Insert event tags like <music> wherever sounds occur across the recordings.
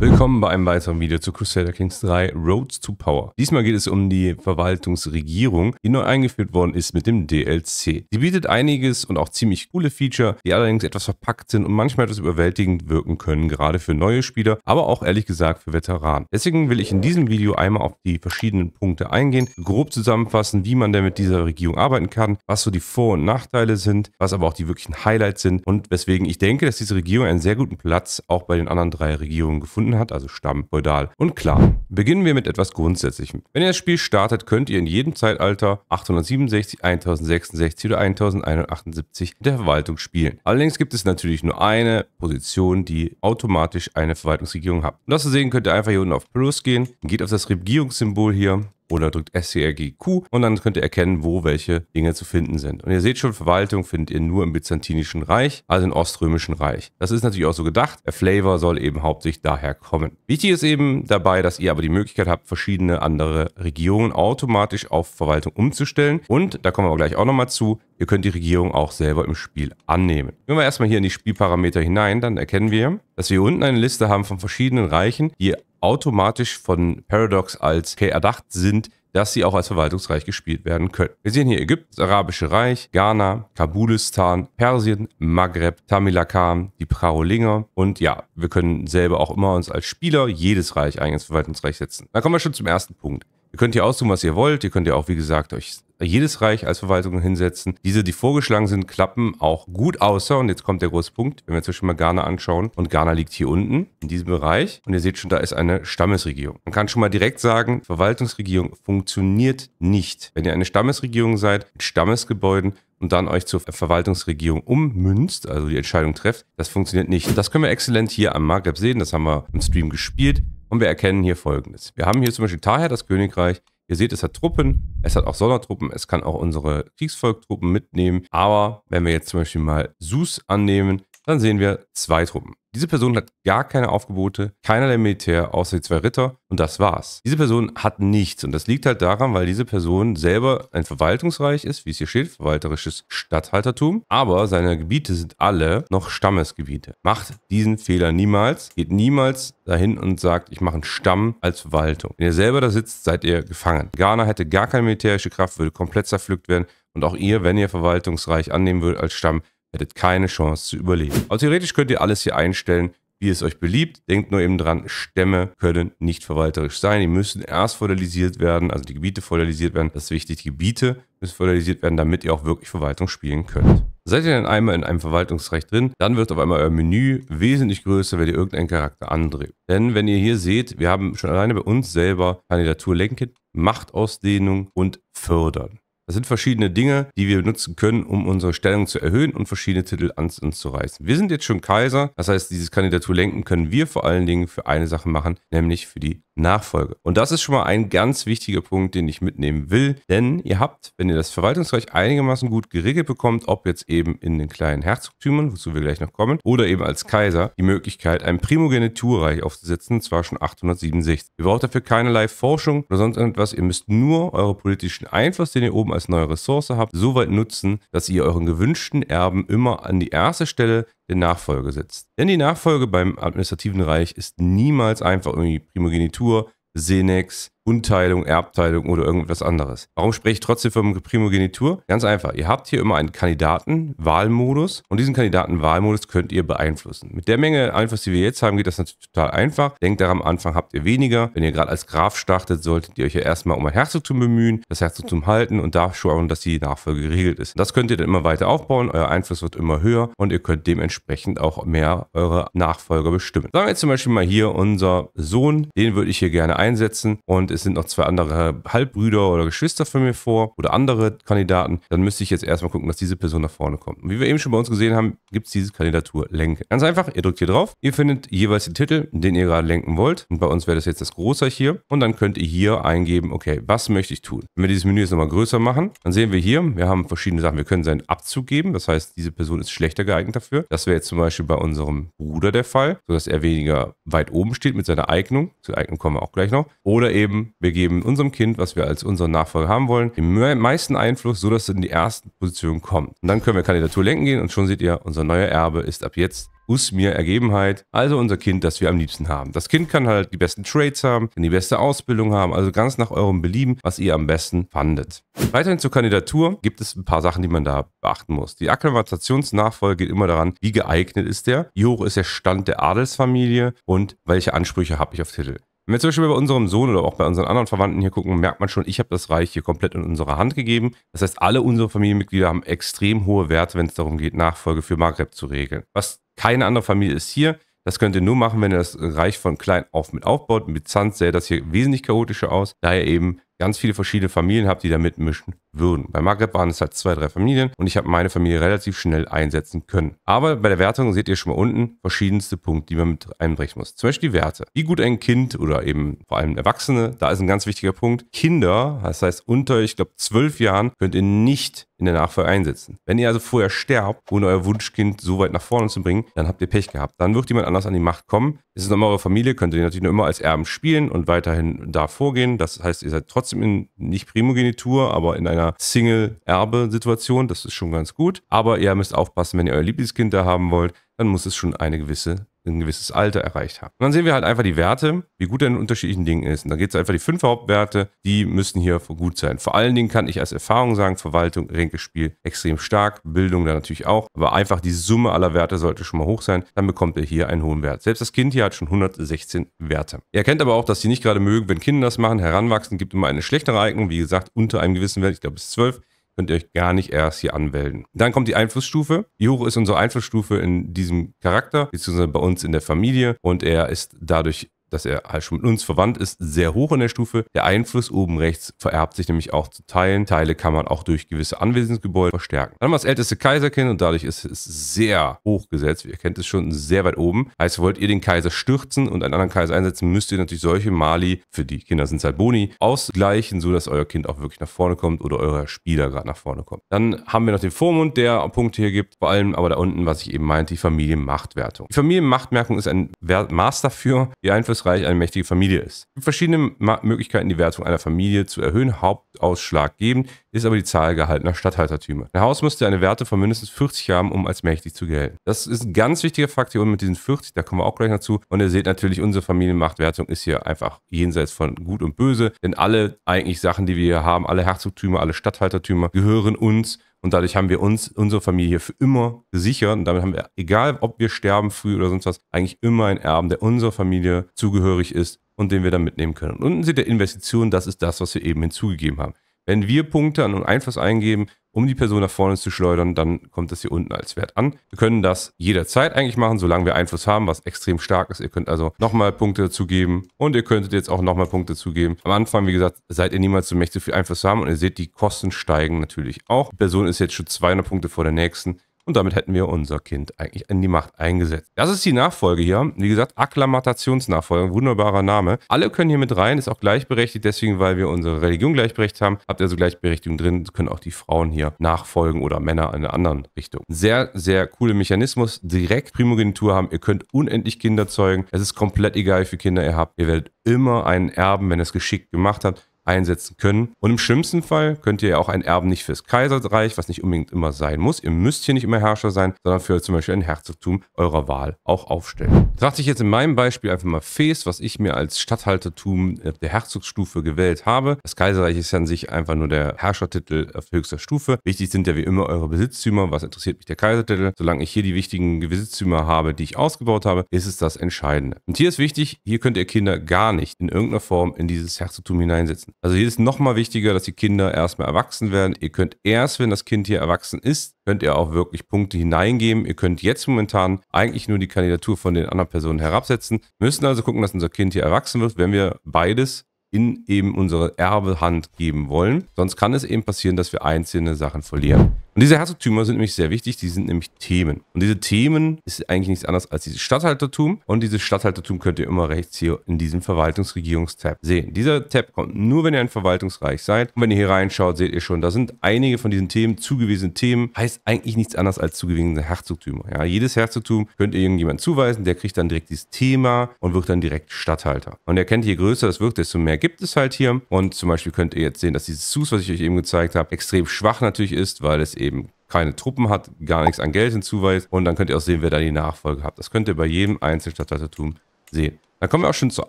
Willkommen bei einem weiteren Video zu Crusader Kings 3 Roads to Power. Diesmal geht es um die Verwaltungsregierung, die neu eingeführt worden ist mit dem DLC. Sie bietet einiges und auch ziemlich coole Feature, die allerdings etwas verpackt sind und manchmal etwas überwältigend wirken können, gerade für neue Spieler, aber auch ehrlich gesagt für Veteranen. Deswegen will ich in diesem Video einmal auf die verschiedenen Punkte eingehen, grob zusammenfassen, wie man denn mit dieser Regierung arbeiten kann, was so die Vor- und Nachteile sind, was aber auch die wirklichen Highlights sind und weswegen ich denke, dass diese Regierung einen sehr guten Platz auch bei den anderen drei Regierungen gefunden gefunden hat, also Stamm, Feudal und Clan. Beginnen wir mit etwas Grundsätzlichem. Wenn ihr das Spiel startet, könnt ihr in jedem Zeitalter 867, 1066 oder 1178 der Verwaltung spielen. Allerdings gibt es natürlich nur eine Position, die automatisch eine Verwaltungsregierung hat. Um das zu sehen, könnt ihr einfach hier unten auf Plus gehen, geht auf das Regierungssymbol hier oder drückt SCRGQ und dann könnt ihr erkennen, wo welche Dinge zu finden sind. Und ihr seht schon, Verwaltung findet ihr nur im Byzantinischen Reich, also im Oströmischen Reich. Das ist natürlich auch so gedacht. Der Flavor soll eben hauptsächlich daher kommen. Wichtig ist eben dabei, dass ihr aber die Möglichkeit habt, verschiedene andere Regionen automatisch auf Verwaltung umzustellen. Und da kommen wir aber gleich auch nochmal zu, ihr könnt die Regierung auch selber im Spiel annehmen. Gehen wir erstmal hier in die Spielparameter hinein, dann erkennen wir, dass wir hier unten eine Liste haben von verschiedenen Reichen, die automatisch von Paradox als okay erdacht sind, dass sie auch als Verwaltungsreich gespielt werden können. Wir sehen hier Ägypten, das Arabische Reich, Ghana, Kabulistan, Persien, Maghreb, Tamilakan, die Praolinger und ja, wir können selber auch immer uns als Spieler jedes Reich ins Verwaltungsreich setzen. Dann kommen wir schon zum ersten Punkt. Ihr könnt hier aussuchen, was ihr wollt. Ihr könnt ja auch, wie gesagt, euch jedes Reich als Verwaltung hinsetzen. Diese, die vorgeschlagen sind, klappen auch gut außer, und jetzt kommt der große Punkt, wenn wir jetzt mal Ghana anschauen, und Ghana liegt hier unten in diesem Bereich, und ihr seht schon, da ist eine Stammesregierung. Man kann schon mal direkt sagen, Verwaltungsregierung funktioniert nicht. Wenn ihr eine Stammesregierung seid, mit Stammesgebäuden, und dann euch zur Verwaltungsregierung ummünzt, also die Entscheidung trefft, das funktioniert nicht. Das können wir exzellent hier am Maghreb sehen, das haben wir im Stream gespielt und wir erkennen hier folgendes. Wir haben hier zum Beispiel Taher, das Königreich, Ihr seht, es hat Truppen, es hat auch Sondertruppen, es kann auch unsere Kriegsvolktruppen mitnehmen. Aber wenn wir jetzt zum Beispiel mal Sus annehmen, dann sehen wir zwei Truppen. Diese Person hat gar keine Aufgebote, keinerlei Militär, außer die zwei Ritter und das war's. Diese Person hat nichts und das liegt halt daran, weil diese Person selber ein Verwaltungsreich ist, wie es hier steht, verwalterisches Statthaltertum, aber seine Gebiete sind alle noch Stammesgebiete. Macht diesen Fehler niemals, geht niemals dahin und sagt, ich mache einen Stamm als Verwaltung. Wenn ihr selber da sitzt, seid ihr gefangen. Ghana hätte gar keine militärische Kraft, würde komplett zerpflückt werden und auch ihr, wenn ihr Verwaltungsreich annehmen würdet als Stamm, hättet keine Chance zu überleben. Also theoretisch könnt ihr alles hier einstellen, wie es euch beliebt. Denkt nur eben dran, Stämme können nicht verwalterisch sein. Die müssen erst feudalisiert werden, also die Gebiete feudalisiert werden. Das ist wichtig, die Gebiete müssen feudalisiert werden, damit ihr auch wirklich Verwaltung spielen könnt. Seid ihr dann einmal in einem Verwaltungsrecht drin, dann wird auf einmal euer Menü wesentlich größer, wenn ihr irgendeinen Charakter andreht. Denn wenn ihr hier seht, wir haben schon alleine bei uns selber Kandidatur lenken, Machtausdehnung und fördern. Das sind verschiedene Dinge, die wir nutzen können, um unsere Stellung zu erhöhen und verschiedene Titel an uns zu reißen. Wir sind jetzt schon Kaiser, das heißt, dieses Kandidatur lenken können wir vor allen Dingen für eine Sache machen, nämlich für die Nachfolge. Und das ist schon mal ein ganz wichtiger Punkt, den ich mitnehmen will, denn ihr habt, wenn ihr das Verwaltungsreich einigermaßen gut geregelt bekommt, ob jetzt eben in den kleinen Herzogtümern, wozu wir gleich noch kommen, oder eben als Kaiser, die Möglichkeit, ein Primogeniturreich aufzusetzen, und zwar schon 867. Ihr braucht dafür keinerlei Forschung oder sonst irgendwas, ihr müsst nur eure politischen Einfluss, den ihr oben als neue Ressource habt, so weit nutzen, dass ihr euren gewünschten Erben immer an die erste Stelle der Nachfolge setzt. Denn die Nachfolge beim administrativen Reich ist niemals einfach irgendwie Primogenitur, Senex, Unteilung, Erbteilung oder irgendwas anderes. Warum spreche ich trotzdem von Primogenitur? Ganz einfach. Ihr habt hier immer einen Kandidaten-Wahlmodus und diesen Kandidaten-Wahlmodus könnt ihr beeinflussen. Mit der Menge Einfluss, die wir jetzt haben, geht das natürlich total einfach. Denkt daran, am Anfang habt ihr weniger. Wenn ihr gerade als Graf startet, solltet ihr euch ja erstmal um ein Herzogtum bemühen, das Herzogtum halten und da schauen, dass die Nachfolge geregelt ist. Das könnt ihr dann immer weiter aufbauen. Euer Einfluss wird immer höher und ihr könnt dementsprechend auch mehr eure Nachfolger bestimmen. Sagen wir jetzt zum Beispiel mal hier unser Sohn, den würde ich hier gerne einsetzen und es sind noch zwei andere Halbbrüder oder Geschwister von mir vor oder andere Kandidaten, dann müsste ich jetzt erstmal gucken, dass diese Person nach vorne kommt. Und wie wir eben schon bei uns gesehen haben, gibt es diese Kandidatur lenken. Ganz einfach, ihr drückt hier drauf, ihr findet jeweils den Titel, den ihr gerade lenken wollt. Und bei uns wäre das jetzt das Großreich hier. Und dann könnt ihr hier eingeben, okay, was möchte ich tun? Wenn wir dieses Menü jetzt nochmal größer machen, dann sehen wir hier, wir haben verschiedene Sachen. Wir können seinen Abzug geben, das heißt, diese Person ist schlechter geeignet dafür. Das wäre jetzt zum Beispiel bei unserem Bruder der Fall, sodass er weniger weit oben steht mit seiner Eignung. Zur Eignung kommen wir auch gleich noch. Oder eben eben, wir geben unserem Kind, was wir als unseren Nachfolger haben wollen, den meisten Einfluss, sodass es in die ersten Position kommt. Und dann können wir Kandidatur lenken gehen und schon seht ihr, unser neuer Erbe ist ab jetzt Usmir Ergebenheit, also unser Kind, das wir am liebsten haben. Das Kind kann halt die besten Trades haben, kann die beste Ausbildung haben, also ganz nach eurem Belieben, was ihr am besten fandet. Weiterhin zur Kandidatur gibt es ein paar Sachen, die man da beachten muss. Die Akklimatationsnachfolge geht immer daran, wie geeignet ist der, wie hoch ist der Stand der Adelsfamilie und welche Ansprüche habe ich auf Titel. Wenn wir zum Beispiel bei unserem Sohn oder auch bei unseren anderen Verwandten hier gucken, merkt man schon, ich habe das Reich hier komplett in unsere Hand gegeben. Das heißt, alle unsere Familienmitglieder haben extrem hohe Werte, wenn es darum geht, Nachfolge für Maghreb zu regeln. Was keine andere Familie ist hier. Das könnt ihr nur machen, wenn ihr das Reich von klein auf mit aufbaut. Mit Zanz sähe das hier wesentlich chaotischer aus, da ihr eben ganz viele verschiedene Familien habt, die da mitmischen würden. Bei Maghreb waren es halt zwei, drei Familien und ich habe meine Familie relativ schnell einsetzen können. Aber bei der Wertung seht ihr schon mal unten verschiedenste Punkte, die man mit einbrechen muss. Zum Beispiel die Werte. Wie gut ein Kind oder eben vor allem Erwachsene, da ist ein ganz wichtiger Punkt. Kinder, das heißt unter, ich glaube, zwölf Jahren, könnt ihr nicht in der Nachfolge einsetzen. Wenn ihr also vorher sterbt, ohne euer Wunschkind so weit nach vorne zu bringen, dann habt ihr Pech gehabt. Dann wird jemand anders an die Macht kommen. Es ist nochmal eure Familie, könnt ihr natürlich nur immer als Erben spielen und weiterhin da vorgehen. Das heißt, ihr seid trotzdem in nicht Primogenitur, aber in einer Single-Erbe-Situation. Das ist schon ganz gut. Aber ihr müsst aufpassen, wenn ihr euer Lieblingskind da haben wollt, dann muss es schon eine gewisse ein gewisses Alter erreicht haben. Und dann sehen wir halt einfach die Werte, wie gut er in unterschiedlichen Dingen ist. Und dann geht es einfach die fünf Hauptwerte, die müssen hier gut sein. Vor allen Dingen kann ich als Erfahrung sagen, Verwaltung, Ränkespiel extrem stark, Bildung da natürlich auch. Aber einfach die Summe aller Werte sollte schon mal hoch sein. Dann bekommt er hier einen hohen Wert. Selbst das Kind hier hat schon 116 Werte. Ihr erkennt aber auch, dass sie nicht gerade mögen, wenn Kinder das machen. Heranwachsen gibt immer eine schlechtere Eignung. Wie gesagt, unter einem gewissen Wert, ich glaube bis 12 könnt ihr euch gar nicht erst hier anmelden. Dann kommt die Einflussstufe. Hoch ist unsere Einflussstufe in diesem Charakter, beziehungsweise bei uns in der Familie? Und er ist dadurch dass er halt schon mit uns verwandt ist, sehr hoch in der Stufe. Der Einfluss oben rechts vererbt sich nämlich auch zu Teilen. Teile kann man auch durch gewisse Anwesensgebäude verstärken. Dann haben wir das älteste Kaiserkind und dadurch ist es sehr hoch gesetzt. Ihr kennt es schon sehr weit oben. Heißt, wollt ihr den Kaiser stürzen und einen anderen Kaiser einsetzen, müsst ihr natürlich solche Mali, für die Kinder sind es halt Boni, ausgleichen, sodass euer Kind auch wirklich nach vorne kommt oder euer Spieler gerade nach vorne kommt. Dann haben wir noch den Vormund, der Punkte hier gibt. Vor allem aber da unten, was ich eben meinte, die Familienmachtwertung. Die Familienmachtmerkung ist ein Maß dafür, wie Einfluss einflussreich eine mächtige Familie ist. Es gibt verschiedene Möglichkeiten, die Wertung einer Familie zu erhöhen. Hauptausschlaggebend ist aber die Zahl gehaltener Stadthaltertümer. Ein Haus müsste eine Werte von mindestens 40 haben, um als mächtig zu gelten. Das ist ein ganz wichtiger Faktor mit diesen 40, da kommen wir auch gleich dazu. Und ihr seht natürlich, unsere Familienmachtwertung ist hier einfach jenseits von Gut und Böse, denn alle eigentlich Sachen, die wir hier haben, alle Herzogtümer, alle Stadthaltertümer gehören uns und dadurch haben wir uns, unsere Familie für immer gesichert. Und damit haben wir, egal ob wir sterben früh oder sonst was, eigentlich immer einen Erben, der unserer Familie zugehörig ist und den wir dann mitnehmen können. Und unten seht ihr Investition, das ist das, was wir eben hinzugegeben haben. Wenn wir Punkte an Einfluss eingeben, um die Person nach vorne zu schleudern, dann kommt das hier unten als Wert an. Wir können das jederzeit eigentlich machen, solange wir Einfluss haben, was extrem stark ist. Ihr könnt also nochmal Punkte dazugeben und ihr könntet jetzt auch nochmal Punkte zugeben. Am Anfang, wie gesagt, seid ihr niemals so mächtig viel Einfluss haben und ihr seht, die Kosten steigen natürlich auch. Die Person ist jetzt schon 200 Punkte vor der nächsten. Und damit hätten wir unser Kind eigentlich in die Macht eingesetzt. Das ist die Nachfolge hier. Wie gesagt, Akklamatationsnachfolge, wunderbarer Name. Alle können hier mit rein, ist auch gleichberechtigt, deswegen, weil wir unsere Religion gleichberechtigt haben, habt ihr also Gleichberechtigung drin, können auch die Frauen hier nachfolgen oder Männer in einer anderen Richtung. Sehr, sehr cooler Mechanismus. Direkt Primogenitur haben. Ihr könnt unendlich Kinder zeugen. Es ist komplett egal, wie viele Kinder ihr habt. Ihr werdet immer einen Erben, wenn ihr es geschickt gemacht habt einsetzen können. Und im schlimmsten Fall könnt ihr ja auch ein Erben nicht fürs Kaiserreich, was nicht unbedingt immer sein muss. Ihr müsst hier nicht immer Herrscher sein, sondern für zum Beispiel ein Herzogtum eurer Wahl auch aufstellen. Betrachte ich jetzt in meinem Beispiel einfach mal Fes, was ich mir als Statthaltertum der Herzogsstufe gewählt habe. Das Kaiserreich ist ja an sich einfach nur der Herrschertitel auf höchster Stufe. Wichtig sind ja wie immer eure Besitztümer. Was interessiert mich der Kaisertitel? Solange ich hier die wichtigen Besitztümer habe, die ich ausgebaut habe, ist es das Entscheidende. Und hier ist wichtig, hier könnt ihr Kinder gar nicht in irgendeiner Form in dieses Herzogtum hineinsetzen. Also hier ist nochmal wichtiger, dass die Kinder erstmal erwachsen werden. Ihr könnt erst, wenn das Kind hier erwachsen ist, könnt ihr auch wirklich Punkte hineingeben. Ihr könnt jetzt momentan eigentlich nur die Kandidatur von den anderen Personen herabsetzen. Wir müssen also gucken, dass unser Kind hier erwachsen wird, wenn wir beides in eben unsere Erbehand geben wollen. Sonst kann es eben passieren, dass wir einzelne Sachen verlieren. Und diese Herzogtümer sind nämlich sehr wichtig, die sind nämlich Themen. Und diese Themen ist eigentlich nichts anderes als dieses Statthaltertum. Und dieses Statthaltertum könnt ihr immer rechts hier in diesem Verwaltungsregierungstab sehen. Dieser Tab kommt nur, wenn ihr ein Verwaltungsreich seid. Und wenn ihr hier reinschaut, seht ihr schon, da sind einige von diesen Themen, zugewiesene Themen, heißt eigentlich nichts anderes als zugewiesene Herzogtümer. Ja, jedes Herzogtum könnt ihr irgendjemand zuweisen, der kriegt dann direkt dieses Thema und wird dann direkt Statthalter. Und ihr kennt, je größer das wird, desto mehr gibt es halt hier. Und zum Beispiel könnt ihr jetzt sehen, dass dieses Sus, was ich euch eben gezeigt habe, extrem schwach natürlich ist, weil es eben keine Truppen hat, gar nichts an Geld hinzuweist. Und dann könnt ihr auch sehen, wer da die Nachfolge hat. Das könnt ihr bei jedem einzelnen Stadthaltertum sehen. Dann kommen wir auch schon zu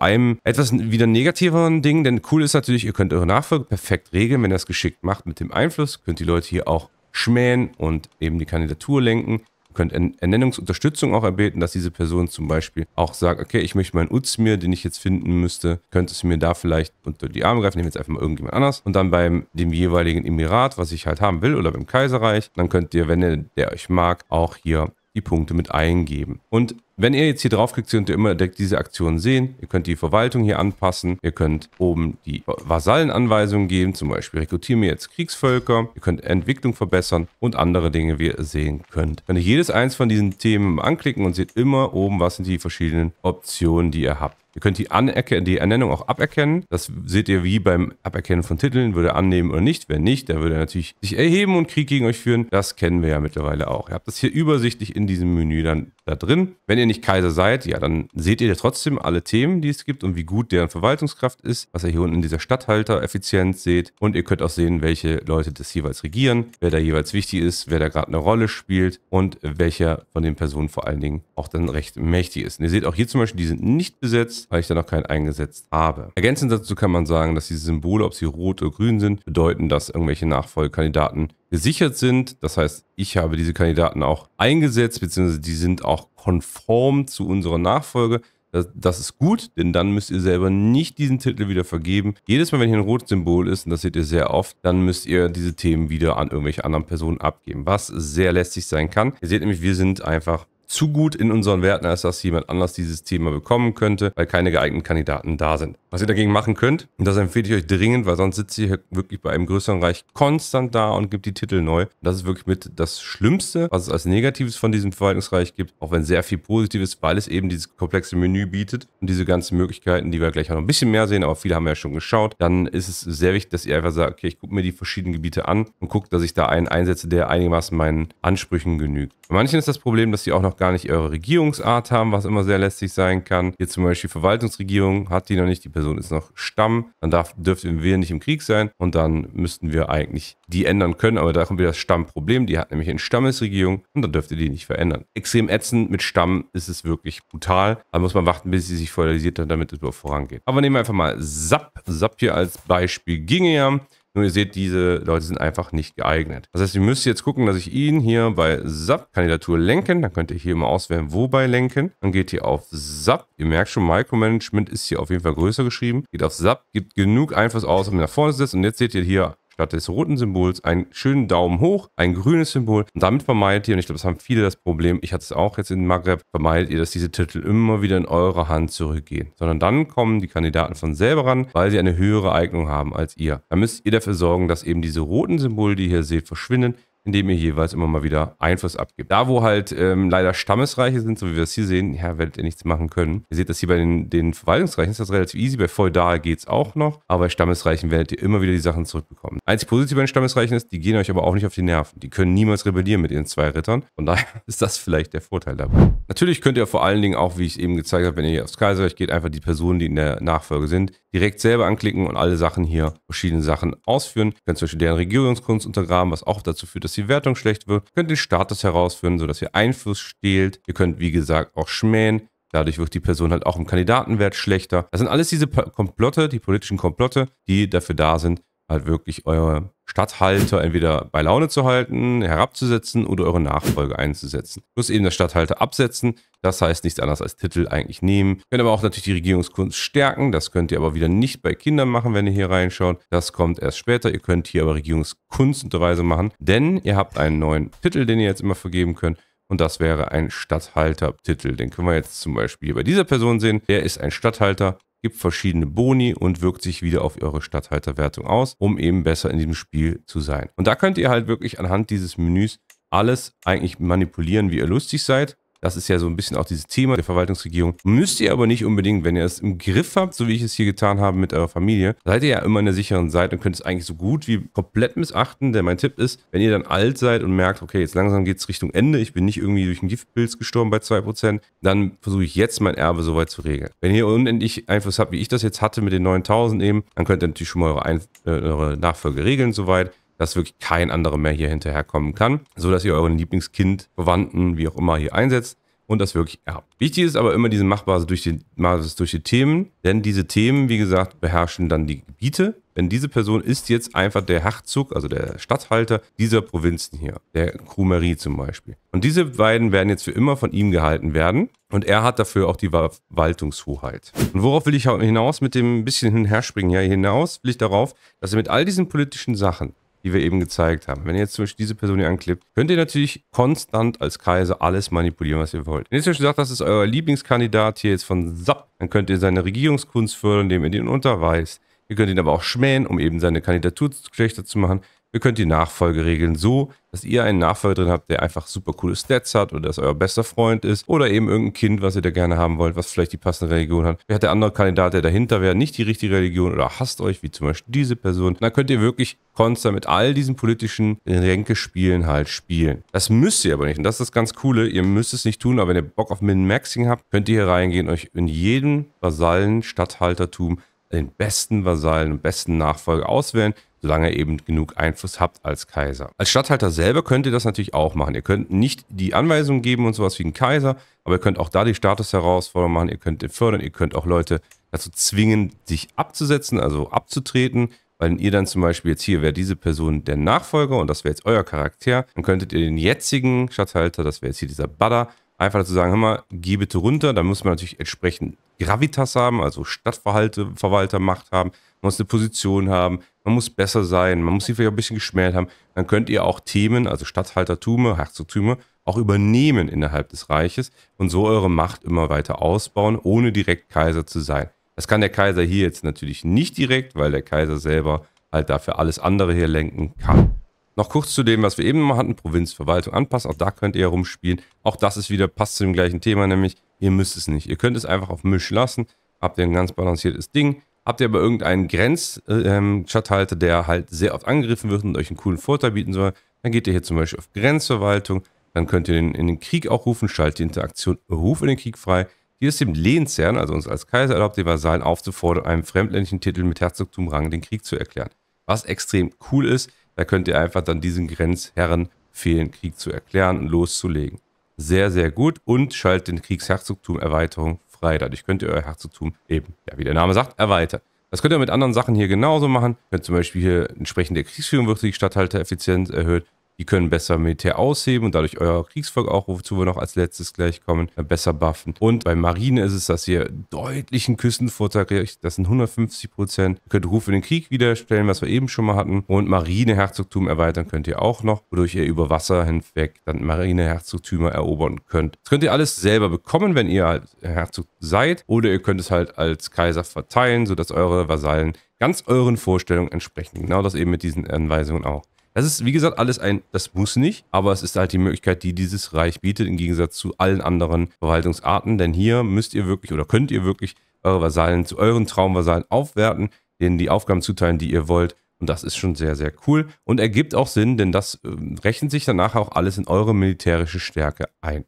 einem etwas wieder negativeren Ding, denn cool ist natürlich, ihr könnt eure Nachfolge perfekt regeln, wenn ihr es geschickt macht mit dem Einfluss, könnt die Leute hier auch schmähen und eben die Kandidatur lenken. Könnt Ernennungsunterstützung auch erbeten, dass diese Person zum Beispiel auch sagt, okay, ich möchte meinen Uzmir, den ich jetzt finden müsste, könnte es mir da vielleicht unter die Arme greifen, nehme jetzt einfach mal irgendjemand anders. Und dann beim dem jeweiligen Emirat, was ich halt haben will, oder beim Kaiserreich, dann könnt ihr, wenn ihr, der euch mag, auch hier die Punkte mit eingeben. Und wenn ihr jetzt hier draufklickt, könnt ihr immer direkt diese Aktion sehen. Ihr könnt die Verwaltung hier anpassen. Ihr könnt oben die Vasallenanweisungen geben, zum Beispiel rekrutieren mir jetzt Kriegsvölker. Ihr könnt Entwicklung verbessern und andere Dinge, wie ihr sehen könnt. Könnt ihr jedes eins von diesen Themen anklicken und seht immer oben, was sind die verschiedenen Optionen, die ihr habt. Ihr könnt die, Anerken die Ernennung auch aberkennen. Das seht ihr wie beim Aberkennen von Titeln. Würde er annehmen oder nicht. Wenn nicht, dann würde er natürlich sich erheben und Krieg gegen euch führen. Das kennen wir ja mittlerweile auch. Ihr habt das hier übersichtlich in diesem Menü dann da drin. Wenn ihr nicht Kaiser seid, ja, dann seht ihr trotzdem alle Themen, die es gibt und wie gut deren Verwaltungskraft ist, was ihr hier unten in dieser Statthalter-Effizienz seht. Und ihr könnt auch sehen, welche Leute das jeweils regieren, wer da jeweils wichtig ist, wer da gerade eine Rolle spielt und welcher von den Personen vor allen Dingen auch dann recht mächtig ist. Und ihr seht auch hier zum Beispiel, die sind nicht besetzt, weil ich da noch keinen eingesetzt habe. Ergänzend dazu kann man sagen, dass diese Symbole, ob sie rot oder grün sind, bedeuten, dass irgendwelche Nachfolgekandidaten gesichert sind. Das heißt, ich habe diese Kandidaten auch eingesetzt, beziehungsweise die sind auch konform zu unserer Nachfolge. Das, das, ist gut, denn dann müsst ihr selber nicht diesen Titel wieder vergeben. Jedes Mal, wenn hier ein rotes Symbol ist, und das seht ihr sehr oft, dann müsst ihr diese Themen wieder an irgendwelche anderen Personen abgeben, was sehr lästig sein kann. Ihr seht nämlich, wir sind einfach zu gut in unseren Werten, als dass jemand anders dieses Thema bekommen könnte, weil keine geeigneten Kandidaten da sind. Was ihr dagegen machen könnt, und das empfehle ich euch dringend, weil sonst sitzt ihr wirklich bei einem größeren Reich konstant da und gibt die Titel neu. Das ist wirklich mit das Schlimmste, was es als Negatives von diesem Verwaltungsreich gibt, auch wenn sehr viel Positives, weil es eben dieses komplexe Menü bietet und diese ganzen Möglichkeiten, die wir gleich auch noch ein bisschen mehr sehen, aber viele haben ja schon geschaut, dann ist es sehr wichtig, dass ihr einfach sagt, okay, ich gucke mir die verschiedenen Gebiete an und gucke, dass ich da einen einsetze, der einigermaßen meinen Ansprüchen genügt. Bei manchen ist das Problem, dass sie auch noch gar nicht eure Regierungsart haben, was immer sehr lästig sein kann. Hier zum Beispiel Verwaltungsregierung hat die noch nicht, die Person ist noch Stamm, dann darf, dürften wir nicht im Krieg sein und dann müssten wir eigentlich die ändern können, aber da kommt wieder das Stammproblem, die hat nämlich eine Stammesregierung und dann dürfte die nicht verändern. Extrem ätzend mit Stamm ist es wirklich brutal, da muss man warten, bis sie sich feudalisiert hat, damit es überhaupt vorangeht. Aber nehmen wir einfach mal Sap. Sap hier als Beispiel ginge ja. Nur ihr seht, diese Leute sind einfach nicht geeignet. Das heißt, ihr müsst jetzt gucken, dass ich ihn hier bei SAP Kandidatur lenken. Dann könnt ihr hier mal auswählen, wobei lenken. Dann geht ihr auf SAP. Ihr merkt schon, Micromanagement ist hier auf jeden Fall größer geschrieben. Geht auf SAP, gibt genug Einfluss aus, um nach vorne setzen. Und jetzt seht ihr hier statt des roten Symbols einen schönen Daumen hoch, ein grünes Symbol. Und damit vermeidet ihr, und ich glaube, das haben viele das Problem, ich hatte es auch jetzt in Maghreb, vermeidet ihr, dass diese Titel immer wieder in eure Hand zurückgehen. Sondern dann kommen die Kandidaten von selber ran, weil sie eine höhere Eignung haben als ihr. Dann müsst ihr dafür sorgen, dass eben diese roten Symbole, die ihr hier seht, verschwinden indem ihr jeweils immer mal wieder Einfluss abgibt. Da, wo halt ähm, leider Stammesreiche sind, so wie wir es hier sehen, ja, werdet ihr nichts machen können. Ihr seht das hier bei den, den Verwaltungsreichen, ist das relativ easy. Bei Feudal geht es auch noch, aber bei Stammesreichen werdet ihr immer wieder die Sachen zurückbekommen. Einzig positiv bei den Stammesreichen ist, die gehen euch aber auch nicht auf die Nerven. Die können niemals rebellieren mit ihren zwei Rittern. Von daher <laughs> ist das vielleicht der Vorteil dabei. Natürlich könnt ihr vor allen Dingen auch, wie ich eben gezeigt habe, wenn ihr aufs Kaiserreich geht, einfach die Personen, die in der Nachfolge sind, direkt selber anklicken und alle Sachen hier, verschiedene Sachen ausführen. Ihr könnt zum Beispiel deren Regierungskunst untergraben, was auch dazu führt, dass die Wertung schlecht wird. Ihr könnt den Status herausführen, sodass ihr Einfluss stehlt. Ihr könnt, wie gesagt, auch schmähen. Dadurch wird die Person halt auch im Kandidatenwert schlechter. Das sind alles diese Komplotte, die politischen Komplotte, die dafür da sind, halt wirklich eure Stadthalter entweder bei Laune zu halten, herabzusetzen oder eure Nachfolge einzusetzen. Plus eben das Stadthalter absetzen. Das heißt nichts anderes als Titel eigentlich nehmen. Könnt aber auch natürlich die Regierungskunst stärken. Das könnt ihr aber wieder nicht bei Kindern machen, wenn ihr hier reinschaut. Das kommt erst später. Ihr könnt hier aber Regierungskunst unterweise machen, denn ihr habt einen neuen Titel, den ihr jetzt immer vergeben könnt. Und das wäre ein Statthaltertitel. Den können wir jetzt zum Beispiel bei dieser Person sehen. Der ist ein Statthalter gibt verschiedene Boni und wirkt sich wieder auf eure Stadthalterwertung aus, um eben besser in diesem Spiel zu sein. Und da könnt ihr halt wirklich anhand dieses Menüs alles eigentlich manipulieren, wie ihr lustig seid. Das ist ja so ein bisschen auch dieses Thema der Verwaltungsregierung. Müsst ihr aber nicht unbedingt, wenn ihr es im Griff habt, so wie ich es hier getan habe mit eurer Familie, seid ihr ja immer in der sicheren Seite und könnt es eigentlich so gut wie komplett missachten. Denn mein Tipp ist, wenn ihr dann alt seid und merkt, okay, jetzt langsam geht es Richtung Ende, ich bin nicht irgendwie durch einen Giftpilz gestorben bei 2%, dann versuche ich jetzt mein Erbe soweit zu regeln. Wenn ihr unendlich Einfluss habt, wie ich das jetzt hatte mit den 9000 eben, dann könnt ihr natürlich schon mal eure, Ein äh, eure Nachfolge regeln soweit dass wirklich kein anderer mehr hier hinterherkommen kann, so dass ihr euren Lieblingskind, Verwandten, wie auch immer hier einsetzt und das wirklich erbt. Wichtig ist aber immer diese Machbase durch die, durch die Themen, denn diese Themen, wie gesagt, beherrschen dann die Gebiete. Denn diese Person ist jetzt einfach der Herzog, also der Statthalter dieser Provinzen hier, der Krumerie zum Beispiel. Und diese beiden werden jetzt für immer von ihm gehalten werden und er hat dafür auch die Verwaltungshoheit. Und worauf will ich hinaus mit dem bisschen hinherspringen? Ja, hinaus will ich darauf, dass er mit all diesen politischen Sachen die wir eben gezeigt haben. Wenn ihr jetzt zum Beispiel diese Person hier anklippt, könnt ihr natürlich konstant als Kaiser alles manipulieren, was ihr wollt. Wenn ihr zum Beispiel sagt, das ist euer Lieblingskandidat hier jetzt von SAP, dann könnt ihr seine Regierungskunst fördern, indem ihr den unterweist. Ihr könnt ihn aber auch schmähen, um eben seine Kandidatur schlechter zu machen. Ihr könnt die Nachfolge regeln so, dass ihr einen Nachfolger drin habt, der einfach super coole Stats hat oder dass euer bester Freund ist oder eben irgendein Kind, was ihr da gerne haben wollt, was vielleicht die passende Religion hat. Wer hat der andere Kandidat, der dahinter wäre, nicht die richtige Religion oder hasst euch, wie zum Beispiel diese Person. Dann könnt ihr wirklich konstant mit all diesen politischen Ränkespielen halt spielen. Das müsst ihr aber nicht und das ist das ganz Coole. Ihr müsst es nicht tun, aber wenn ihr Bock auf Min-Maxing habt, könnt ihr hier reingehen und euch in jedem Vasallen, Statthaltertum den besten Vasallen und besten Nachfolger auswählen solange ihr eben genug Einfluss habt als Kaiser. Als Statthalter selber könnt ihr das natürlich auch machen. Ihr könnt nicht die Anweisungen geben und sowas wie ein Kaiser, aber ihr könnt auch da die Statusherausforderungen machen, ihr könnt den fördern, ihr könnt auch Leute dazu zwingen, sich abzusetzen, also abzutreten, weil ihr dann zum Beispiel jetzt hier wäre diese Person der Nachfolger und das wäre jetzt euer Charakter, dann könntet ihr den jetzigen Statthalter, das wäre jetzt hier dieser Badder, einfach dazu sagen, hör mal, geh bitte runter, dann muss man natürlich entsprechend Gravitas haben, also Stadtverwaltermacht haben, man muss eine Position haben, man muss besser sein, man muss sie vielleicht ein bisschen geschmäht haben. Dann könnt ihr auch Themen, also Statthaltertume, Herzogtümer, auch übernehmen innerhalb des Reiches und so eure Macht immer weiter ausbauen, ohne direkt Kaiser zu sein. Das kann der Kaiser hier jetzt natürlich nicht direkt, weil der Kaiser selber halt dafür alles andere hier lenken kann. Noch kurz zu dem, was wir eben hatten, Provinzverwaltung anpassen. Auch da könnt ihr herumspielen. Auch das ist wieder, passt zu dem gleichen Thema, nämlich ihr müsst es nicht. Ihr könnt es einfach auf Misch lassen. Habt ihr ein ganz balanciertes Ding. Habt ihr aber irgendeinen Grenzstatthalter, der halt sehr oft angegriffen wird und euch einen coolen Vorteil bieten soll, dann geht ihr hier zum Beispiel auf Grenzverwaltung. Dann könnt ihr den in den Krieg auch rufen, schaltet die Interaktion Ruf in den Krieg frei. Die ist dem Lehnsherrn, also uns als Kaiser erlaubt, die Vasallen aufzufordern, einem fremdländischen Titel mit Herzogtumrang den Krieg zu erklären. Was extrem cool ist, da könnt ihr einfach dann diesen Grenzherren fehlen, Krieg zu erklären und loszulegen. Sehr, sehr gut und schaltet den Kriegsherzogtum-Erweiterung frei. Dadurch könnt ihr euer Herzogtum eben, ja, wie der Name sagt, erweitern. Das könnt ihr mit anderen Sachen hier genauso machen. Ihr könnt zum Beispiel hier entsprechend der Kriegsführung wird die Statthaltereffizienz erhöht. Die können besser Militär ausheben und dadurch euer Kriegsvolk auch, wozu wir noch als letztes gleich kommen, besser buffen. Und bei Marine ist es, dass ihr deutlichen Küstenvorteil kriegt. Das sind 150 Prozent. Ihr könnt Ruf in den Krieg wiederstellen, was wir eben schon mal hatten. Und Marineherzogtum erweitern könnt ihr auch noch, wodurch ihr über Wasser hinweg dann Marineherzogtümer erobern könnt. Das könnt ihr alles selber bekommen, wenn ihr halt Herzog seid. Oder ihr könnt es halt als Kaiser verteilen, sodass eure Vasallen ganz euren Vorstellungen entsprechen. Genau das eben mit diesen Anweisungen auch. Das ist, wie gesagt, alles ein, das muss nicht, aber es ist halt die Möglichkeit, die dieses Reich bietet, im Gegensatz zu allen anderen Verwaltungsarten. Denn hier müsst ihr wirklich oder könnt ihr wirklich eure Vasallen zu euren Traumvasallen aufwerten, denen die Aufgaben zuteilen, die ihr wollt. Und das ist schon sehr, sehr cool und ergibt auch Sinn, denn das äh, rechnet sich danach auch alles in eure militärische Stärke ein.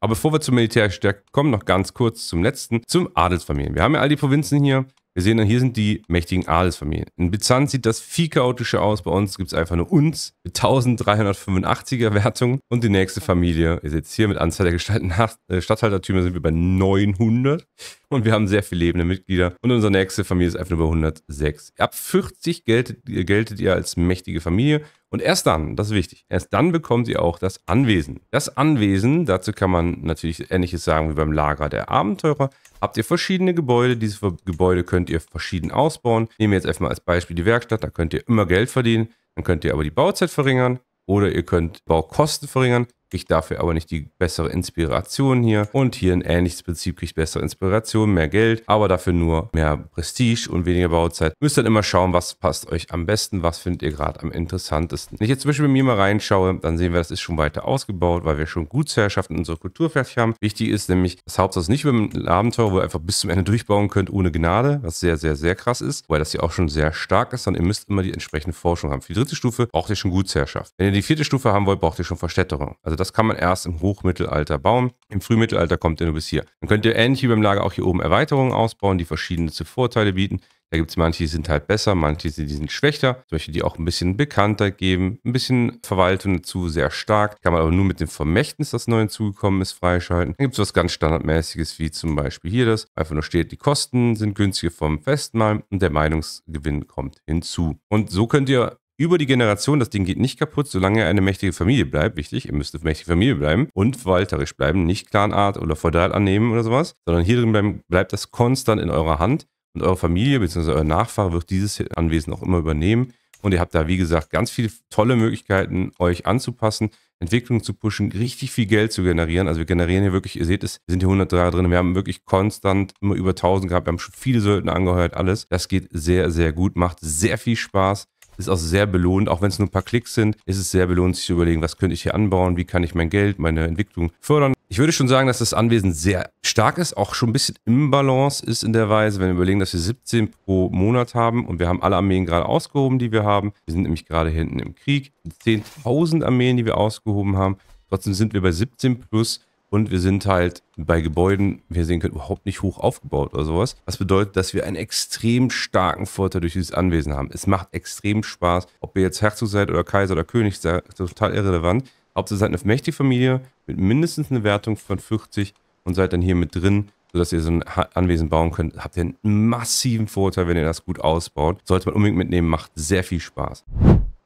Aber bevor wir zur militärischen Stärke kommen, noch ganz kurz zum letzten, zum Adelsfamilien. Wir haben ja all die Provinzen hier. Wir sehen dann, hier sind die mächtigen Adelsfamilien. In Byzanz sieht das viel chaotischer aus. Bei uns gibt es einfach nur uns mit 1385er Wertung. Und die nächste Familie, seht es hier mit Anzahl der gestalteten äh, Stadthaltertümer sind wir bei 900. Und wir haben sehr viele lebende Mitglieder. Und unsere nächste Familie ist einfach nur bei 106. Ab 40 geltet, geltet ihr als mächtige Familie. Und erst dann, das ist wichtig, erst dann bekommt ihr auch das Anwesen. Das Anwesen, dazu kann man natürlich ähnliches sagen wie beim Lager der Abenteurer, habt ihr verschiedene Gebäude. Diese Gebäude könnt ihr verschieden ausbauen. Nehmen wir jetzt erstmal als Beispiel die Werkstatt, da könnt ihr immer Geld verdienen. Dann könnt ihr aber die Bauzeit verringern oder ihr könnt Baukosten verringern. Kriegt dafür aber nicht die bessere Inspiration hier. Und hier ein ähnliches Prinzip kriegt bessere Inspiration, mehr Geld, aber dafür nur mehr Prestige und weniger Bauzeit. Müsst dann immer schauen, was passt euch am besten, was findet ihr gerade am interessantesten. Wenn ich jetzt zum Beispiel bei mir mal reinschaue, dann sehen wir, das ist schon weiter ausgebaut, weil wir schon Gutsherrschaften in unserer Kultur fertig haben. Wichtig ist nämlich, das Hauptsache nicht über ein Abenteuer, wo ihr einfach bis zum Ende durchbauen könnt ohne Gnade, was sehr, sehr, sehr krass ist, weil das hier auch schon sehr stark ist, sondern ihr müsst immer die entsprechende Forschung haben. Für die dritte Stufe braucht ihr schon Gutsherrschaft. Wenn ihr die vierte Stufe haben wollt, braucht ihr schon Verstädterung. Also das kann man erst im Hochmittelalter bauen. Im Frühmittelalter kommt ihr nur bis hier. Dann könnt ihr ähnlich wie beim Lager auch hier oben Erweiterungen ausbauen, die verschiedene Vorteile bieten. Da gibt es manche, die sind halt besser, manche, die sind schwächer. Zum Beispiel die auch ein bisschen Bekanntheit geben, ein bisschen Verwaltung dazu, sehr stark. Kann man aber nur mit dem Vermächtnis, das neu hinzugekommen ist, freischalten. Dann gibt es was ganz Standardmäßiges, wie zum Beispiel hier das. Einfach nur steht, die Kosten sind günstiger vom Festmahl und der Meinungsgewinn kommt hinzu. Und so könnt ihr über die Generation, das Ding geht nicht kaputt, solange ihr eine mächtige Familie bleibt. Wichtig, ihr müsst eine mächtige Familie bleiben und verwalterisch bleiben, nicht Clanart oder Feudal annehmen oder sowas, sondern hier drin bleiben, bleibt das konstant in eurer Hand und eure Familie bzw. euer Nachfahre wird dieses Anwesen auch immer übernehmen. Und ihr habt da, wie gesagt, ganz viele tolle Möglichkeiten, euch anzupassen, Entwicklung zu pushen, richtig viel Geld zu generieren. Also wir generieren hier wirklich, ihr seht es, wir sind hier 103 drin. Wir haben wirklich konstant immer über 1000 gehabt. Wir haben schon viele Söldner angeheuert, alles. Das geht sehr, sehr gut, macht sehr viel Spaß. Ist auch sehr belohnt, auch wenn es nur ein paar Klicks sind, ist es sehr belohnt, sich zu überlegen, was könnte ich hier anbauen, wie kann ich mein Geld, meine Entwicklung fördern. Ich würde schon sagen, dass das Anwesen sehr stark ist, auch schon ein bisschen im Balance ist in der Weise, wenn wir überlegen, dass wir 17 pro Monat haben und wir haben alle Armeen gerade ausgehoben, die wir haben. Wir sind nämlich gerade hinten im Krieg. 10.000 Armeen, die wir ausgehoben haben. Trotzdem sind wir bei 17 plus und wir sind halt bei Gebäuden, wie ihr sehen könnt, überhaupt nicht hoch aufgebaut oder sowas. Was bedeutet, dass wir einen extrem starken Vorteil durch dieses Anwesen haben. Es macht extrem Spaß. Ob ihr jetzt Herzog seid oder Kaiser oder König, seid total irrelevant. Hauptsache ihr seid eine mächtige Familie mit mindestens einer Wertung von 40 und seid dann hier mit drin, sodass ihr so ein Anwesen bauen könnt. Habt ihr einen massiven Vorteil, wenn ihr das gut ausbaut. Sollte man unbedingt mitnehmen, macht sehr viel Spaß.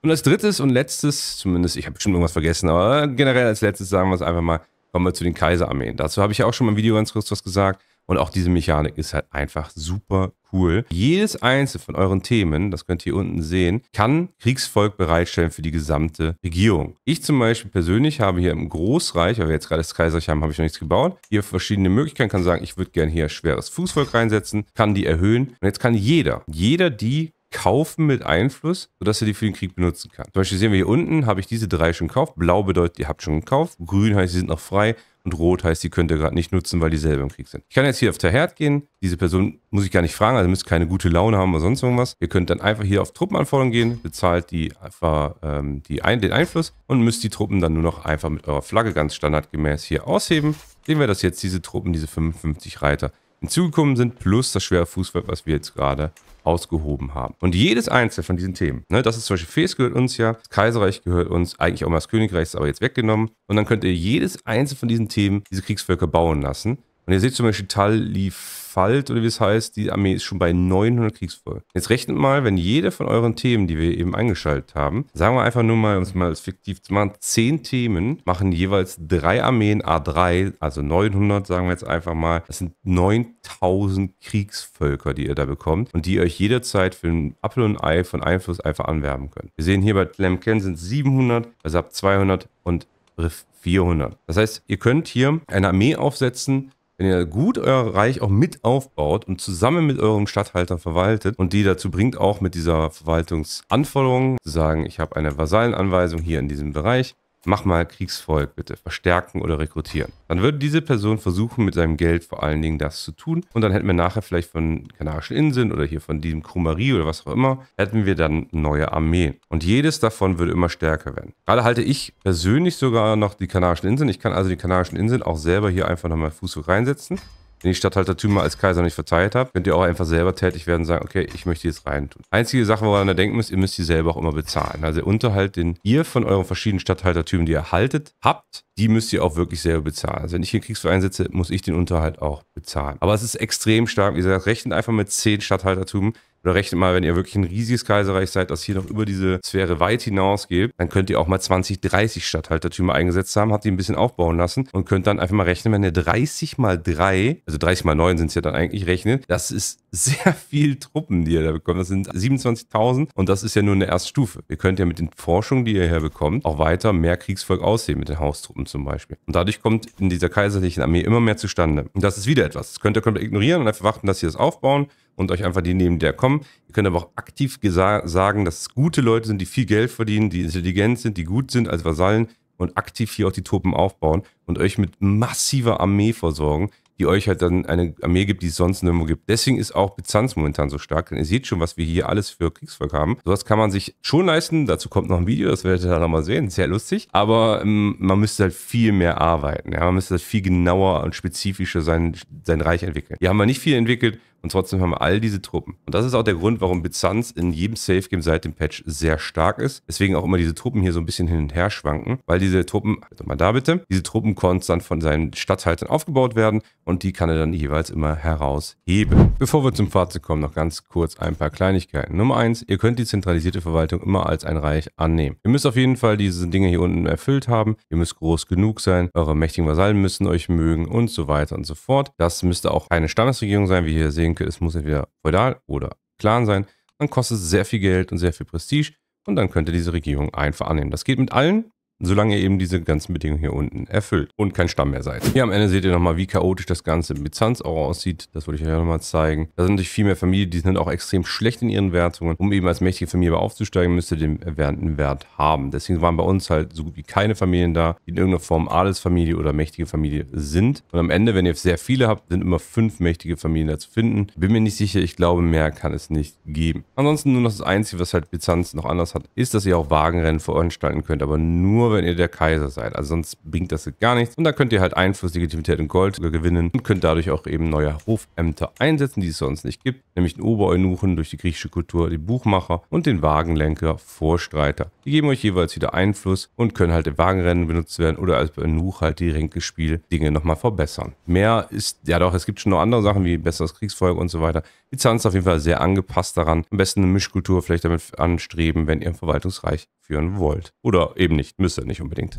Und als drittes und letztes, zumindest, ich habe bestimmt irgendwas vergessen, aber generell als letztes sagen wir es einfach mal, kommen wir zu den Kaiserarmeen. Dazu habe ich ja auch schon mal im Video ganz kurz was gesagt. Und auch diese Mechanik ist halt einfach super cool. Jedes einzelne von euren Themen, das könnt ihr hier unten sehen, kann Kriegsvolk bereitstellen für die gesamte Regierung. Ich zum Beispiel persönlich habe hier im Großreich, weil wir jetzt gerade das Kaiserreich haben, habe ich noch nichts gebaut, hier verschiedene Möglichkeiten, kann sagen, ich würde gerne hier schweres Fußvolk reinsetzen, kann die erhöhen. Und jetzt kann jeder, jeder die kaufen mit Einfluss, sodass ihr die für den Krieg benutzen kann. Zum Beispiel sehen wir hier unten, habe ich diese drei schon gekauft. Blau bedeutet, ihr habt schon gekauft. Grün heißt, sie sind noch frei. Und rot heißt, die könnt ihr gerade nicht nutzen, weil die selber im Krieg sind. Ich kann jetzt hier auf der Herd gehen. Diese Person muss ich gar nicht fragen, also müsst keine gute Laune haben oder sonst irgendwas. Ihr könnt dann einfach hier auf Truppenanforderungen gehen, bezahlt die einfach ähm, die ein, den Einfluss und müsst die Truppen dann nur noch einfach mit eurer Flagge ganz standardgemäß hier ausheben. Sehen wir, dass jetzt diese Truppen, diese 55 Reiter hinzugekommen sind, plus das schwere Fußwerk, was wir jetzt gerade ausgehoben haben. Und jedes einzelne von diesen Themen, ne, das ist zum Beispiel Fes gehört uns ja, das Kaiserreich gehört uns, eigentlich auch mal das Königreich ist aber jetzt weggenommen. Und dann könnt ihr jedes einzelne von diesen Themen, diese Kriegsvölker bauen lassen. Und ihr seht zum Beispiel Talif Falt oder wie es heißt, die Armee ist schon bei 900 Kriegsvoll. Jetzt rechnet mal, wenn jede von euren Themen, die wir eben eingeschaltet haben, sagen wir einfach nur mal, um es mal fiktiv zu machen, 10 Themen machen jeweils drei Armeen A3, also 900, sagen wir jetzt einfach mal. Das sind 9000 Kriegsvölker, die ihr da bekommt und die ihr euch jederzeit für ein Apfel und Ei von Einfluss einfach anwerben könnt. Wir sehen hier bei Tlemcen sind 700, also ab 200 und Riff 400. Das heißt, ihr könnt hier eine Armee aufsetzen, wenn ihr gut euer Reich auch mit aufbaut und zusammen mit eurem Statthalter verwaltet und die dazu bringt, auch mit dieser Verwaltungsanforderung zu sagen, ich habe eine Vasallenanweisung hier in diesem Bereich, mach mal Kriegsvolk bitte, verstärken oder rekrutieren. Dann würde diese Person versuchen, mit seinem Geld vor allen Dingen das zu tun. Und dann hätten wir nachher vielleicht von Kanarischen Inseln oder hier von diesem Krumarie oder was auch immer, hätten wir dann neue Armeen. Und jedes davon würde immer stärker werden. Gerade halte ich persönlich sogar noch die Kanarischen Inseln. Ich kann also die Kanarischen Inseln auch selber hier einfach nochmal Fuß reinsetzen wenn ich Stadthaltertümer als Kaiser nicht verteilt habe, könnt ihr auch einfach selber tätig werden und sagen, okay, ich möchte jetzt rein tun. Einzige Sache, woran ihr denken müsst, ihr müsst die selber auch immer bezahlen. Also der Unterhalt, den ihr von euren verschiedenen Stadthaltertümen, die ihr haltet, habt, die müsst ihr auch wirklich selber bezahlen. Also wenn ich hier Kriegsverein sitze, muss ich den Unterhalt auch bezahlen. Aber es ist extrem stark. Wie gesagt, rechnet einfach mit 10 Stadthaltertümen. Oder rechnet mal, wenn ihr wirklich ein riesiges Kaiserreich seid, das hier noch über diese Sphäre weit hinausgeht, dann könnt ihr auch mal 20, 30 Statthaltertümer eingesetzt haben, habt die ein bisschen aufbauen lassen und könnt dann einfach mal rechnen, wenn ihr 30 mal 3, also 30 mal 9 sind es ja dann eigentlich rechnet, das ist sehr viel Truppen, die ihr da bekommt. Das sind 27.000 und das ist ja nur eine Erststufe. Ihr könnt ja mit den Forschungen, die ihr hier bekommt, auch weiter mehr Kriegsvolk aussehen, mit den Haustruppen zum Beispiel. Und dadurch kommt in dieser kaiserlichen Armee immer mehr zustande. Und das ist wieder etwas. Das könnt ihr komplett ignorieren und einfach warten, dass sie das aufbauen und euch einfach die neben der kommen. Ihr könnt aber auch aktiv sagen, dass es gute Leute sind, die viel Geld verdienen, die intelligent sind, die gut sind als Vasallen und aktiv hier auch die Truppen aufbauen und euch mit massiver Armee versorgen, die euch halt dann eine Armee gibt, die es sonst nirgendwo gibt. Deswegen ist auch Byzanz momentan so stark, denn ihr seht schon, was wir hier alles für Kriegsvolk haben. Sowas kann man sich schon leisten. Dazu kommt noch ein Video, das werdet ihr dann nochmal sehen. Sehr lustig. Aber ähm, man müsste halt viel mehr arbeiten. Ja? Man müsste halt viel genauer und spezifischer sein, sein Reich entwickeln. Hier haben wir nicht viel entwickelt und trotzdem haben wir all diese Truppen. Und das ist auch der Grund, warum Byzanz in jedem Safe-Game seit dem Patch sehr stark ist. Deswegen auch immer diese Truppen hier so ein bisschen hin und her schwanken, weil diese Truppen, halt mal da bitte, diese Truppen konstant von seinen Stadthaltern aufgebaut werden und die kann er dann jeweils immer herausheben. Bevor wir zum Fazit kommen, noch ganz kurz ein paar Kleinigkeiten. Nummer eins, ihr könnt die zentralisierte Verwaltung immer als ein Reich annehmen. Ihr müsst auf jeden Fall diese Dinge hier unten erfüllt haben. Ihr müsst groß genug sein, eure mächtigen Vasallen müssen euch mögen und so weiter und so fort. Das müsste auch eine Stammesregierung sein, wie ihr hier sehen denke, es muss entweder feudal oder Clan sein, dann kostet es sehr viel Geld und sehr viel Prestige und dann könnt ihr diese Regierung einfach annehmen. Das geht mit allen solange ihr eben diese ganzen Bedingungen hier unten erfüllt und kein Stamm mehr seid. Hier am Ende seht ihr nochmal, wie chaotisch das Ganze in Byzanz auch aussieht. Das wollte ich euch ja nochmal zeigen. Da sind natürlich viel mehr Familien, die sind auch extrem schlecht in ihren Wertungen. Um eben als mächtige Familie aufzusteigen, müsst ihr den erwähnten Wert haben. Deswegen waren bei uns halt so gut wie keine Familien da, die in irgendeiner Form Adelsfamilie oder mächtige Familie sind. Und am Ende, wenn ihr sehr viele habt, sind immer fünf mächtige Familien da zu finden. Bin mir nicht sicher, ich glaube, mehr kann es nicht geben. Ansonsten nur noch das Einzige, was halt Byzanz noch anders hat, ist, dass ihr auch Wagenrennen veranstalten könnt, aber nur wenn ihr der Kaiser seid. Also sonst bringt das gar nichts. Und da könnt ihr halt Einfluss, Legitimität und Gold gewinnen und könnt dadurch auch eben neue Hofämter einsetzen, die es sonst nicht gibt. Nämlich den Obereunuchen durch die griechische Kultur, den Buchmacher und den Wagenlenker, Vorstreiter. Die geben euch jeweils wieder Einfluss und können halt im Wagenrennen benutzt werden oder als Eunuch halt die Ränkespiel Dinge nochmal verbessern. Mehr ist, ja doch, es gibt schon noch andere Sachen wie besseres Kriegsvolk und so weiter. Die Zahlen ist auf jeden Fall sehr angepasst daran. Am besten eine Mischkultur vielleicht damit anstreben, wenn ihr ein Verwaltungsreich führen wollt. Oder eben nicht, müsst ihr nicht unbedingt.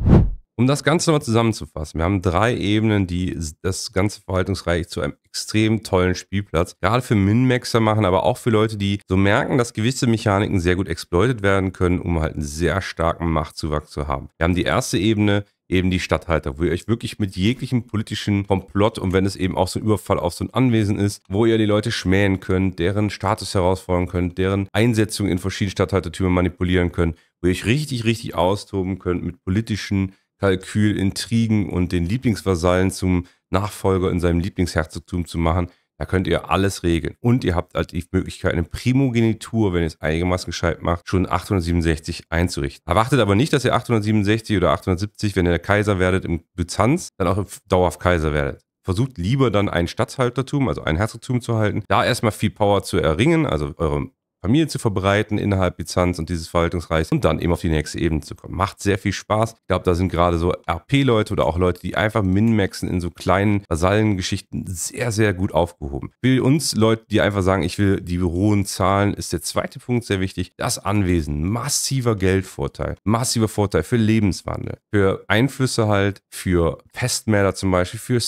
Um das Ganze nochmal zusammenzufassen, wir haben drei Ebenen, die das ganze Verwaltungsreich zu einem extrem tollen Spielplatz, gerade für Min-Maxer machen, aber auch für Leute, die so merken, dass gewisse Mechaniken sehr gut exploitet werden können, um halt einen sehr starken Machtzuwachs zu haben. Wir haben die erste Ebene, eben die Stadthalter, wo ihr euch wirklich mit jeglichem politischen Komplott und wenn es eben auch so ein Überfall auf so ein Anwesen ist, wo ihr die Leute schmähen könnt, deren Status herausfordern könnt, deren Einsetzung in verschiedene Stadthaltertümer manipulieren könnt, wo ihr euch richtig, richtig austoben könnt mit politischen Kalkül, Intrigen und den Lieblingsvasallen zum Nachfolger in seinem Lieblingsherzogtum zu machen. Da könnt ihr alles regeln. Und ihr habt halt die Möglichkeit, eine Primogenitur, wenn ihr es einigermaßen gescheit macht, schon 867 einzurichten. Erwartet aber nicht, dass ihr 867 oder 870, wenn ihr Kaiser werdet im Byzanz, dann auch dauerhaft Kaiser werdet. Versucht lieber dann ein Statthaltertum, also ein Herzogtum zu halten, da erstmal viel Power zu erringen, also eure Familie zu verbreiten innerhalb Byzanz und dieses Verwaltungsreichs und dann eben auf die nächste Ebene zu kommen. Macht sehr viel Spaß. Ich glaube, da sind gerade so RP-Leute oder auch Leute, die einfach Min-Maxen in so kleinen Vasallengeschichten sehr, sehr gut aufgehoben. Für uns Leute, die einfach sagen, ich will die hohen Zahlen, ist der zweite Punkt sehr wichtig. Das Anwesen, massiver Geldvorteil, massiver Vorteil für Lebenswandel, für Einflüsse halt, für Festmäler zum Beispiel, für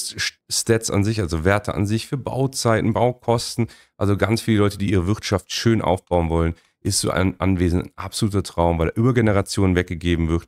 Stats an sich, also Werte an sich, für Bauzeiten, Baukosten. Also ganz viele Leute, die ihre Wirtschaft schön aufbauen wollen, ist so ein Anwesen ein absoluter Traum, weil er über Generationen weggegeben wird.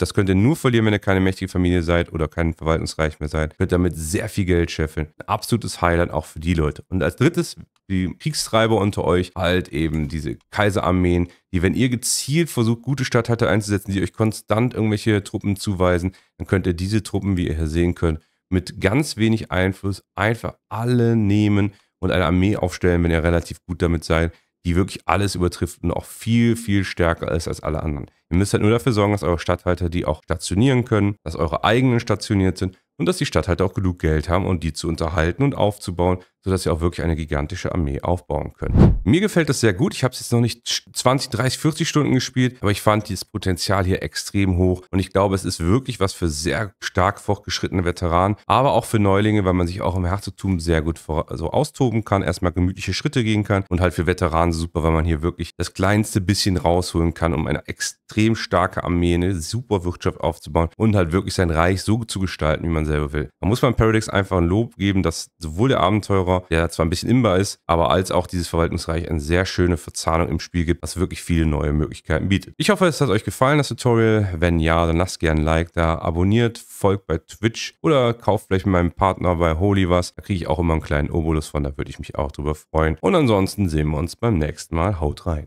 Das könnt ihr nur verlieren, wenn ihr keine mächtige Familie seid oder kein Verwaltungsreich mehr seid. Könnt damit sehr viel Geld scheffeln. Ein absolutes Highlight auch für die Leute. Und als drittes, die Kriegstreiber unter euch, halt eben diese Kaiserarmeen, die, wenn ihr gezielt versucht, gute Stadthalter einzusetzen, die euch konstant irgendwelche Truppen zuweisen, dann könnt ihr diese Truppen, wie ihr hier sehen könnt, mit ganz wenig Einfluss einfach alle nehmen und eine Armee aufstellen, wenn ihr relativ gut damit seid, die wirklich alles übertrifft und auch viel, viel stärker ist als alle anderen. Ihr müsst halt nur dafür sorgen, dass eure Stadthalter die auch stationieren können, dass eure eigenen stationiert sind und dass die Stadthalter auch genug Geld haben, um die zu unterhalten und aufzubauen, sodass ihr auch wirklich eine gigantische Armee aufbauen könnt. Mir gefällt das sehr gut. Ich habe es jetzt noch nicht 20, 30, 40 Stunden gespielt, aber ich fand dieses Potenzial hier extrem hoch und ich glaube, es ist wirklich was für sehr stark fortgeschrittene Veteranen, aber auch für Neulinge, weil man sich auch im Herzogtum sehr gut vor, also austoben kann, erstmal gemütliche Schritte gehen kann und halt für Veteranen super, weil man hier wirklich das kleinste bisschen rausholen kann, um eine extrem starke Armee, eine super Wirtschaft aufzubauen und halt wirklich sein Reich so zu gestalten, wie man selber will. Man muss beim Paradox einfach ein Lob geben, dass sowohl der Abenteurer, der zwar ein bisschen imbar ist, aber als auch dieses Verwaltungsreich eine sehr schöne Verzahnung im Spiel gibt, was wirklich viele neue Möglichkeiten bietet. Ich hoffe, es hat euch gefallen, das Tutorial. Wenn ja, dann lasst gerne ein Like da, abonniert, folgt bei Twitch oder kauft vielleicht mit meinem Partner bei Holy was. Da kriege ich auch immer einen kleinen Obolus von, da würde ich mich auch drüber freuen. Und ansonsten sehen wir uns beim nächsten Mal. Haut rein.